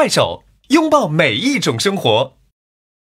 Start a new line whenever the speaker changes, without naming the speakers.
快手拥抱每一种生活。